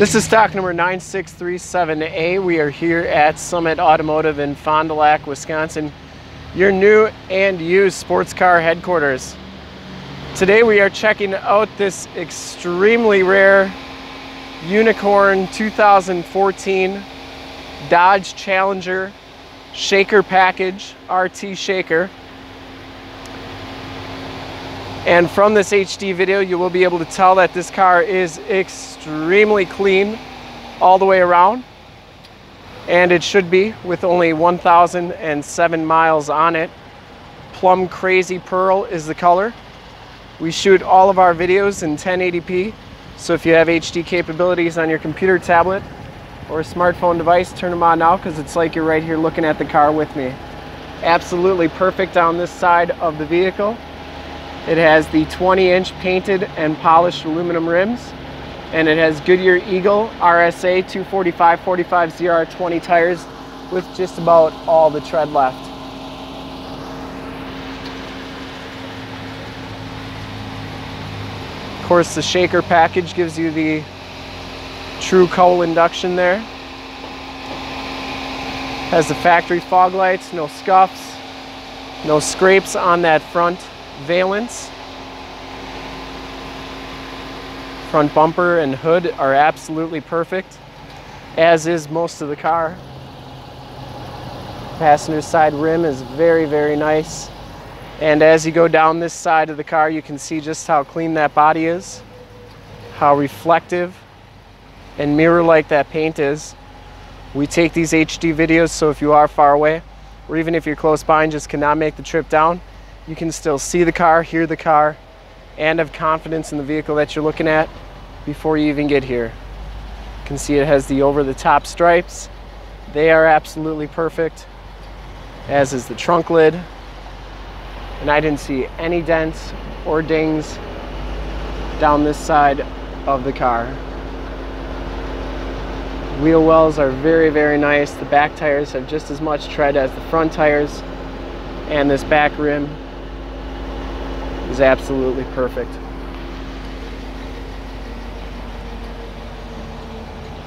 This is stock number 9637A. We are here at Summit Automotive in Fond du Lac, Wisconsin, your new and used sports car headquarters. Today we are checking out this extremely rare Unicorn 2014 Dodge Challenger shaker package, RT shaker. And from this HD video, you will be able to tell that this car is extremely clean all the way around. And it should be with only 1,007 miles on it. Plum Crazy Pearl is the color. We shoot all of our videos in 1080p. So if you have HD capabilities on your computer, tablet, or smartphone device, turn them on now because it's like you're right here looking at the car with me. Absolutely perfect on this side of the vehicle. It has the 20 inch painted and polished aluminum rims and it has Goodyear Eagle RSA 245 45 ZR20 tires with just about all the tread left. Of course the shaker package gives you the true cowl induction there. Has the factory fog lights, no scuffs, no scrapes on that front valence. Front bumper and hood are absolutely perfect, as is most of the car. Passenger side rim is very, very nice. And as you go down this side of the car, you can see just how clean that body is, how reflective and mirror-like that paint is. We take these HD videos, so if you are far away, or even if you're close by and just cannot make the trip down, you can still see the car, hear the car, and have confidence in the vehicle that you're looking at before you even get here. You can see it has the over-the-top stripes. They are absolutely perfect, as is the trunk lid. And I didn't see any dents or dings down this side of the car. Wheel wells are very, very nice. The back tires have just as much tread as the front tires. And this back rim is absolutely perfect.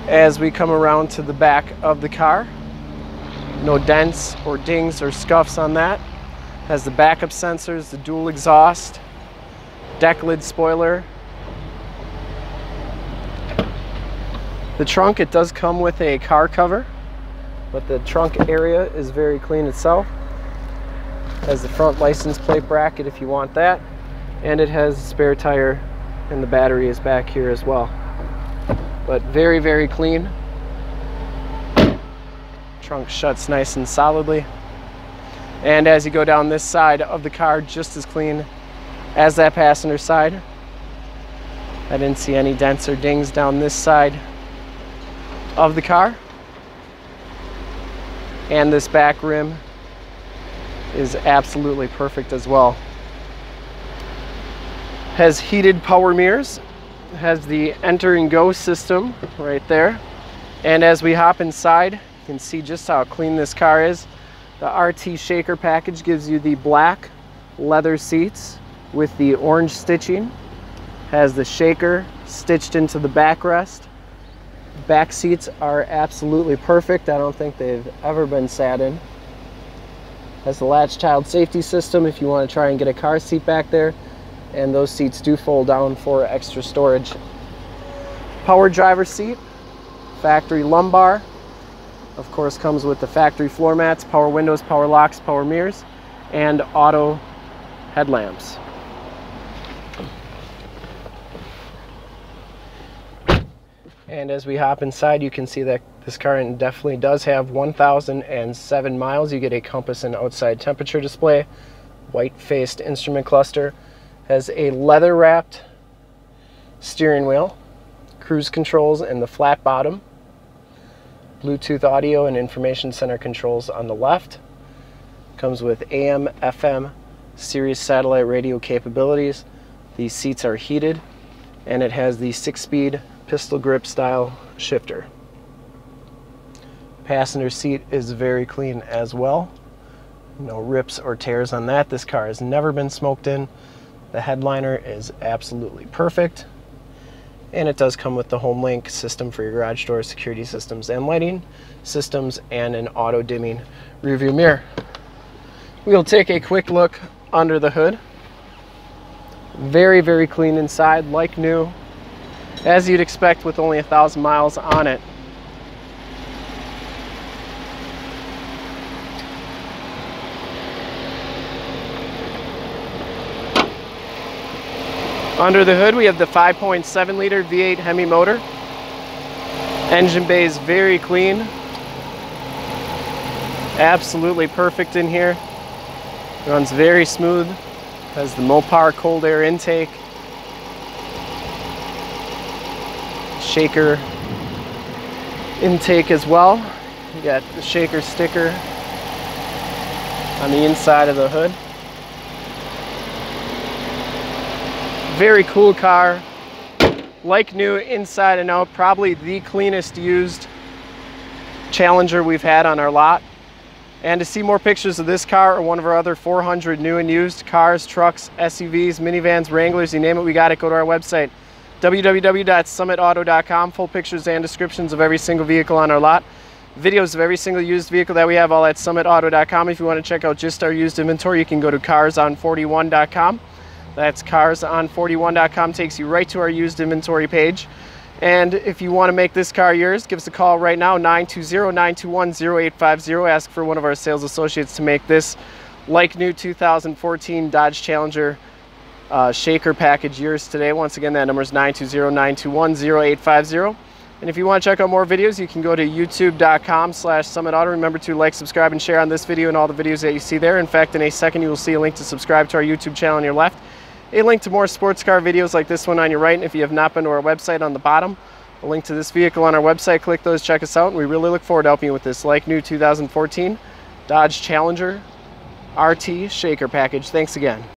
As we come around to the back of the car, no dents or dings or scuffs on that. Has the backup sensors, the dual exhaust, deck lid spoiler. The trunk, it does come with a car cover, but the trunk area is very clean itself. Has the front license plate bracket if you want that and it has a spare tire and the battery is back here as well. But very very clean. Trunk shuts nice and solidly. And as you go down this side of the car just as clean as that passenger side. I didn't see any dents or dings down this side of the car. And this back rim is absolutely perfect as well has heated power mirrors, has the enter and go system right there. And as we hop inside, you can see just how clean this car is. The RT Shaker package gives you the black leather seats with the orange stitching. Has the shaker stitched into the backrest. Back seats are absolutely perfect. I don't think they've ever been sat in. Has the latch child safety system if you want to try and get a car seat back there and those seats do fold down for extra storage. Power driver seat, factory lumbar, of course comes with the factory floor mats, power windows, power locks, power mirrors, and auto headlamps. And as we hop inside, you can see that this car definitely does have 1,007 miles. You get a compass and outside temperature display, white-faced instrument cluster, has a leather wrapped steering wheel, cruise controls and the flat bottom, Bluetooth audio and information center controls on the left. Comes with AM, FM, Sirius satellite radio capabilities. These seats are heated and it has the six speed pistol grip style shifter. Passenger seat is very clean as well. No rips or tears on that. This car has never been smoked in. The headliner is absolutely perfect. And it does come with the HomeLink system for your garage door security systems and lighting systems and an auto dimming rearview mirror. We'll take a quick look under the hood. Very, very clean inside, like new, as you'd expect with only a thousand miles on it. Under the hood, we have the 5.7 liter V8 Hemi motor. Engine bay is very clean. Absolutely perfect in here. Runs very smooth. Has the Mopar cold air intake. Shaker intake as well. You got the shaker sticker on the inside of the hood. Very cool car. Like new inside and out. Probably the cleanest used Challenger we've had on our lot. And to see more pictures of this car or one of our other 400 new and used cars, trucks, SUVs, minivans, Wranglers, you name it, we got it. Go to our website, www.summitauto.com. Full pictures and descriptions of every single vehicle on our lot. Videos of every single used vehicle that we have all at summitauto.com. If you want to check out just our used inventory, you can go to carson41.com. That's carson41.com takes you right to our used inventory page. And if you want to make this car yours, give us a call right now, 920-921-0850. Ask for one of our sales associates to make this like new 2014 Dodge Challenger uh, shaker package yours today. Once again, that number is 920-921-0850. And if you want to check out more videos, you can go to youtube.com slash summitauto. Remember to like, subscribe, and share on this video and all the videos that you see there. In fact, in a second, you will see a link to subscribe to our YouTube channel on your left a link to more sports car videos like this one on your right. And if you have not been to our website on the bottom, a link to this vehicle on our website. Click those, check us out. And we really look forward to helping you with this like new 2014 Dodge Challenger RT Shaker package. Thanks again.